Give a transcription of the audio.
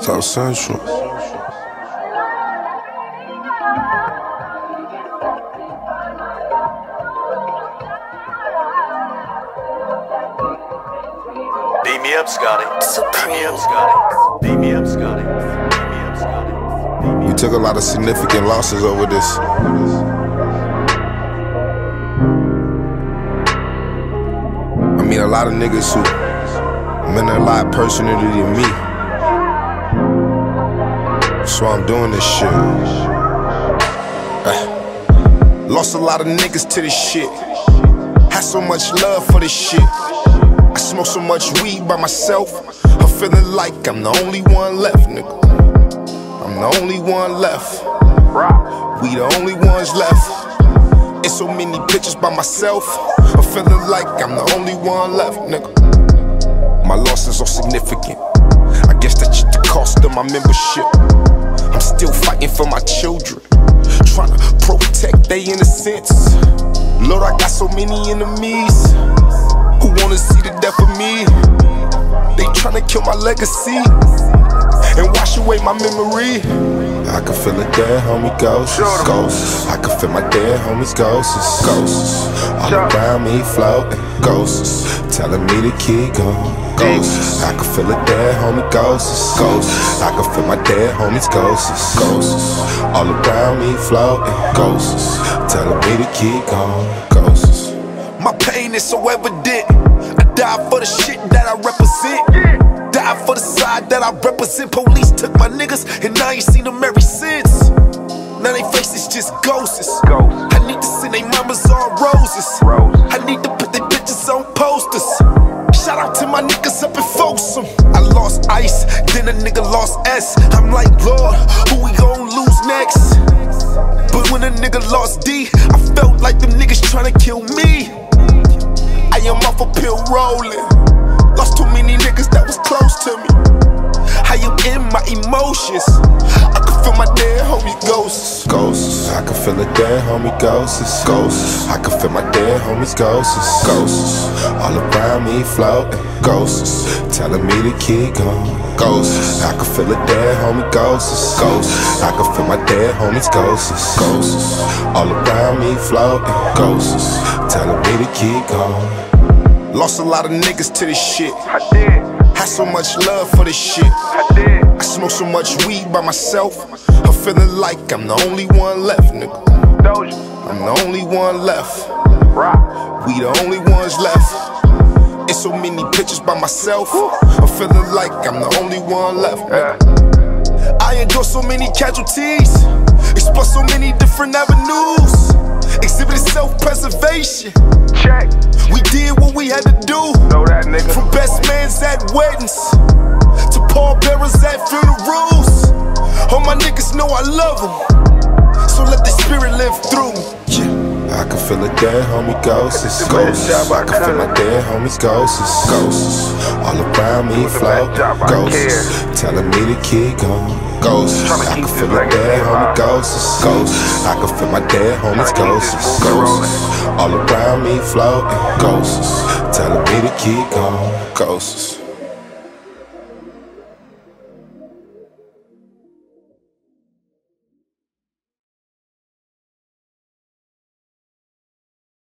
South Central. Beat me up, Scotty. Beat me up, Scotty. Beat me up, Scotty. Beat me up, Scotty. We took a lot of significant losses over this. A lot of niggas who meant a lot personally to me. So I'm doing this shit. Uh, lost a lot of niggas to this shit. Had so much love for this shit. I smoke so much weed by myself. I'm feeling like I'm the only one left, nigga. I'm the only one left. We the only ones left. In so many pictures by myself. I'm feeling like I'm the only one left, nigga. My losses are significant. I guess that's just the cost of my membership. I'm still fighting for my children. Trying to protect their innocence. Lord, I got so many enemies who wanna see the death of me. They tryna kill my legacy and wash away my memory. I can feel it dead, homie, ghosts, ghosts. I can feel my dead homies, ghosts, ghosts. All around me floating, ghosts, telling me to keep going. Ghosts, I can feel it dead, homie, ghosts, ghosts. I can feel my dead homies, ghosts, ghosts. All around me floating, ghosts, telling me to keep going. Ghosts. My pain is so evident. I died for the shit that I represent. Died for the side that I represent. Police took my niggas, and I ain't seen them ever since. Now they faces just ghosts. I need to send they mamas on roses. I need to put they bitches on posters. Shout out to my niggas up in Folsom. I lost ice, then a nigga lost S. I'm like, Lord, who we gon' lose next? But when a nigga lost D, I felt like them niggas tryna kill me. I am off a pill rolling. Lost too many niggas that was close to me. I am in my emotions. I can feel my dead homie ghosts. Ghosts, I can feel it dead, homie, ghosts, ghosts. I can feel my dead homies, ghosts, ghosts. All around me floating, ghosts, telling me to keep going. Ghosts, I can feel it dead, homie, ghosts, ghosts. I can feel my dead homies, ghosts, ghosts. All around me floating, ghosts, telling me to keep going. Lost a lot of niggas to this shit. I did, Had so much love for this shit. I did. I smoke so much weed by myself. I'm feeling like I'm the only one left, nigga. Doja, I'm the only one left. rock. We the only ones left. In so many pictures by myself. I'm feeling like I'm the only one left. I endure so many casualties. Explore so many different avenues. Exhibited self-preservation. Check. We did what we had to do. Know that nigga. From best mans at weddings to pallbearers at funerals. All my niggas know I love them. So let the spirit live through me. Feel it dead, homie, ghosts, ghosts. I can feel my dead homies, ghosts, ghosts. All around me I ghosts. Telling me to keep going, ghosts. I can feel my dead homie, ghosts, ghosts. I can feel my dead homies, ghosts, ghosts. All around me floating, ghosts. Telling me to keep going, ghosts.